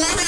Let's go.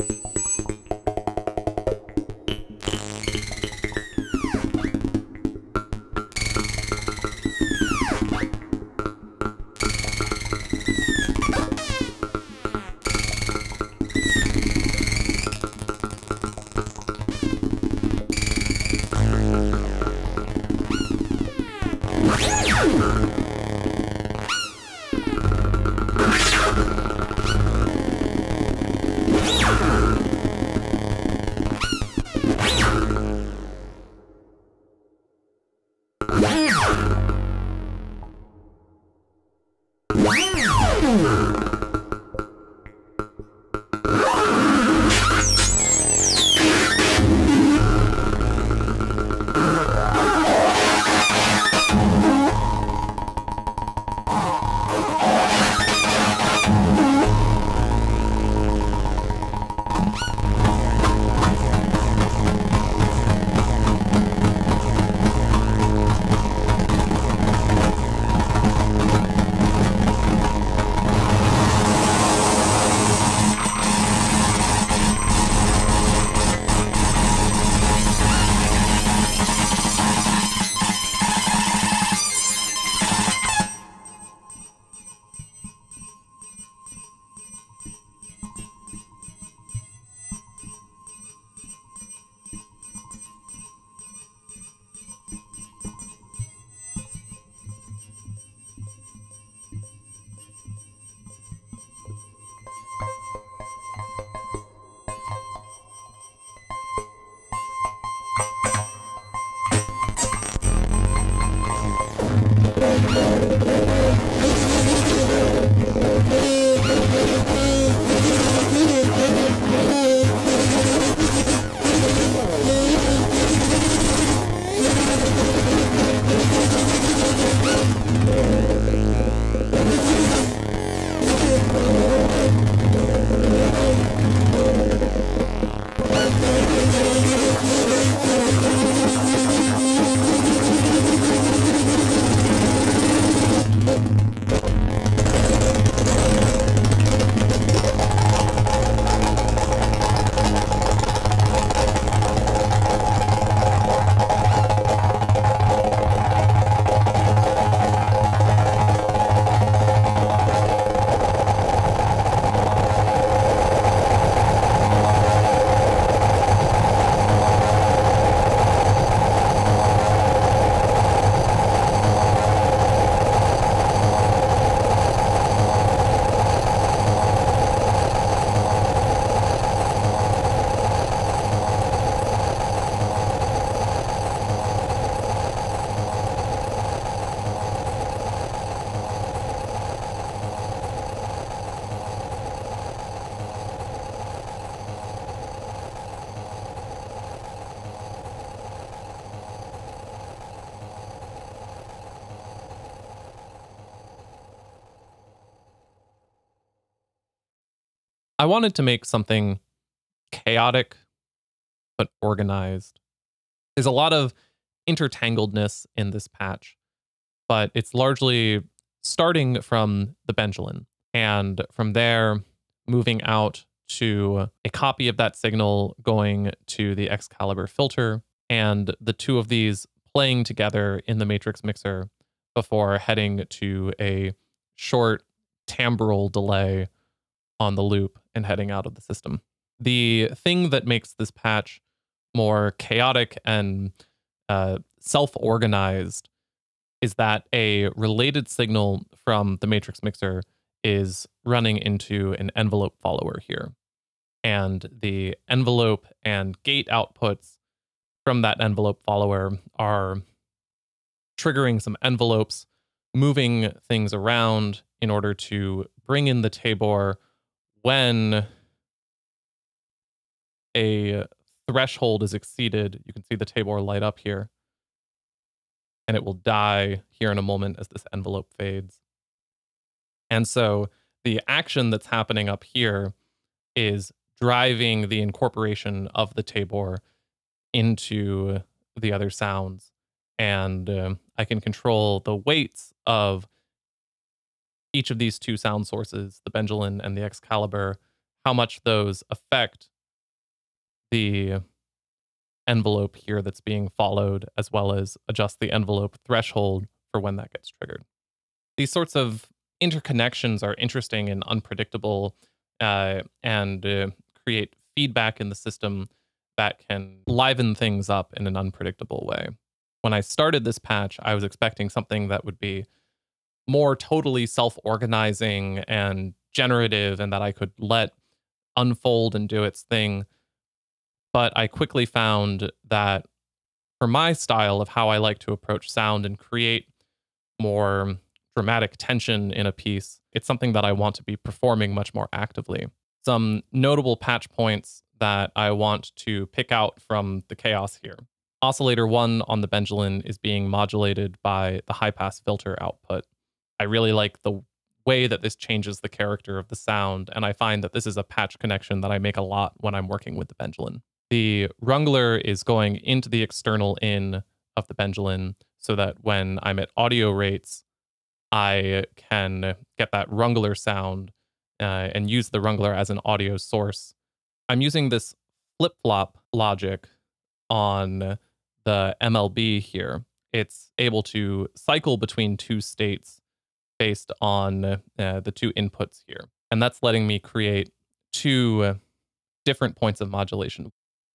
you I wanted to make something chaotic but organized. There's a lot of intertangledness in this patch, but it's largely starting from the Benjolin and from there moving out to a copy of that signal going to the Excalibur filter and the two of these playing together in the matrix mixer before heading to a short timbral delay on the loop and heading out of the system. The thing that makes this patch more chaotic and uh, self organized is that a related signal from the matrix mixer is running into an envelope follower here. And the envelope and gate outputs from that envelope follower are triggering some envelopes, moving things around in order to bring in the Tabor when a threshold is exceeded, you can see the Tabor light up here. And it will die here in a moment as this envelope fades. And so the action that's happening up here is driving the incorporation of the Tabor into the other sounds. And uh, I can control the weights of each of these two sound sources, the Benjolin and the Excalibur, how much those affect the envelope here that's being followed, as well as adjust the envelope threshold for when that gets triggered. These sorts of interconnections are interesting and unpredictable uh, and uh, create feedback in the system that can liven things up in an unpredictable way. When I started this patch, I was expecting something that would be more totally self organizing and generative and that I could let unfold and do its thing. But I quickly found that for my style of how I like to approach sound and create more dramatic tension in a piece, it's something that I want to be performing much more actively. Some notable patch points that I want to pick out from the chaos here. Oscillator 1 on the Benjolin is being modulated by the high pass filter output. I really like the way that this changes the character of the sound. And I find that this is a patch connection that I make a lot when I'm working with the Benjolin. The Rungler is going into the external in of the Benjolin so that when I'm at audio rates, I can get that Rungler sound uh, and use the Rungler as an audio source. I'm using this flip flop logic on the MLB here. It's able to cycle between two states based on uh, the two inputs here. And that's letting me create two different points of modulation.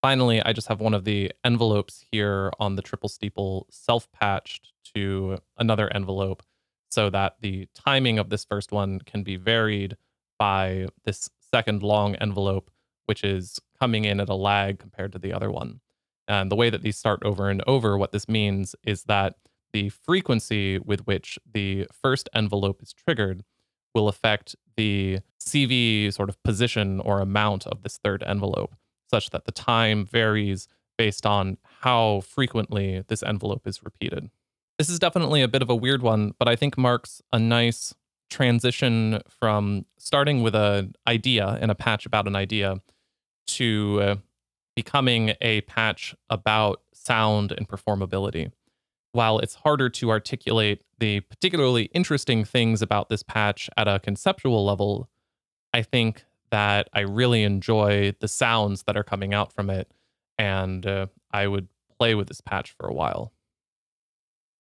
Finally, I just have one of the envelopes here on the triple steeple self patched to another envelope so that the timing of this first one can be varied by this second long envelope, which is coming in at a lag compared to the other one. And the way that these start over and over, what this means is that the frequency with which the first envelope is triggered will affect the CV sort of position or amount of this third envelope, such that the time varies based on how frequently this envelope is repeated. This is definitely a bit of a weird one, but I think marks a nice transition from starting with an idea in a patch about an idea to uh, becoming a patch about sound and performability. While it's harder to articulate the particularly interesting things about this patch at a conceptual level, I think that I really enjoy the sounds that are coming out from it, and uh, I would play with this patch for a while.